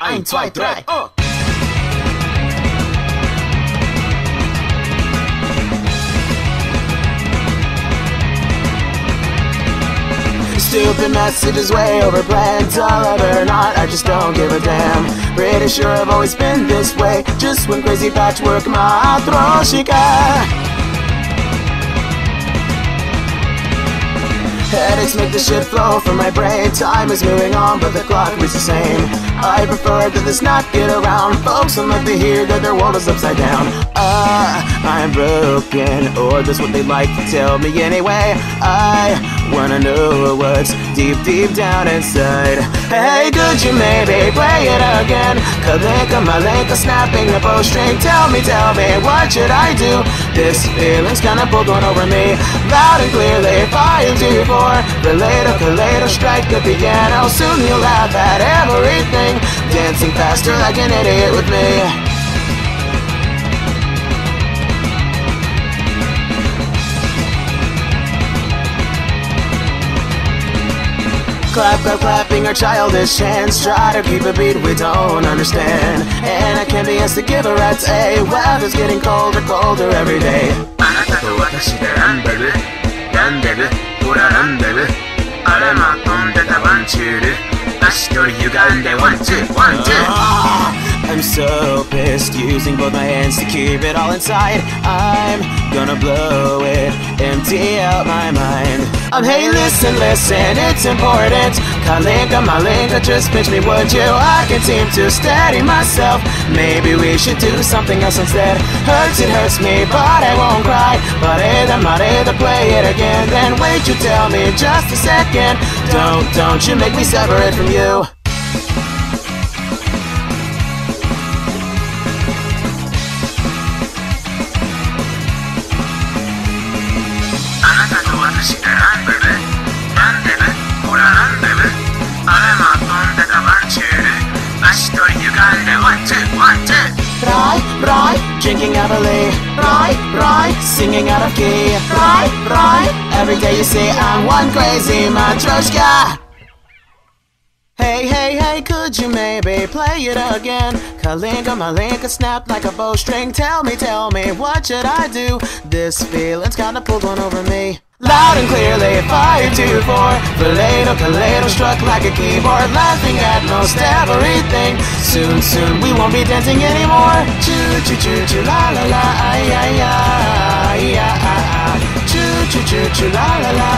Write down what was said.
Ein, zwei, drei, oh! Stupid messages way overplanned However or not, I just don't give a damn. Pretty sure I've always been this way Just when crazy patchwork matryoshka Headaches make the shit flow from my brain. Time is moving on, but the clock is the same. I prefer to this not get around. Folks let me hear that their world is upside down. Ah, uh, I'm broken Or that's what they like to tell me anyway. I wanna know what's deep, deep down inside. Hey, could you maybe play it again? Kalinka, Malinka, snapping the bowstring Tell me, tell me, what should I do? This feeling's kinda pulled on over me. Loud and clearly, five, two, four more Relator, collator, strike the piano Soon you'll laugh at everything. Dancing faster like an idiot with me. Clap, clap, clapping our childish hands. Try to keep a beat we don't understand. And I can't be asked to give a rat's a Weather's getting colder, colder every day あなたと私でランデブランデブほらなんでるあれま飛んでたワンチュール足取り歪んでワンツーワンツー I'm so pissed using both my hands to keep it all inside. I'm gonna blow it, empty out my mind. I'm hey listen, listen, it's important. Kalinka, Malinka, just pinch me would you? I can seem to steady myself. Maybe we should do something else instead. Hurts, it hurts me, but I won't cry. But either play it again. Then wait, you tell me just a second. Don't, don't you make me separate from you drinking heavily Right, right, singing out of key. Right, right, every day you see I'm one crazy matryoshka. Hey, hey, hey, could you maybe play it again? Kalinka, Malinka, snap like a bowstring. Tell me, tell me, what should I do? This feeling's kinda pulled one over me Loud and clearly, four. Filato, Kaleido struck like a keyboard Laughing at most everything Soon, soon we won't be dancing anymore Choo, choo, choo, choo, la la la, ay, ay, ay, ay, ay, ay. Choo, choo, choo, choo, la la la,